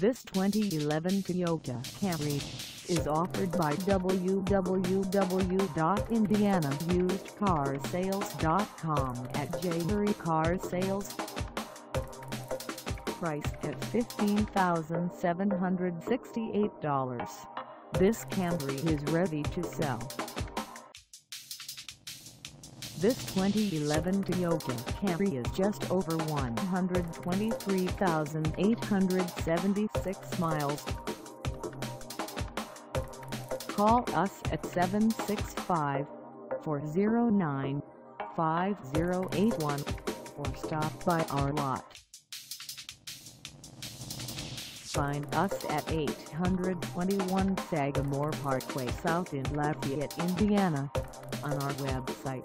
This 2011 Toyota Camry is offered by www.indianausedcarsales.com at J Murray Car Sales. Price at $15,768. This Camry is ready to sell. This 2011 Toyota Camry is just over 123,876 miles. Call us at 765-409-5081 or stop by our lot. Find us at 821 Sagamore Parkway South in Lafayette, Indiana on our website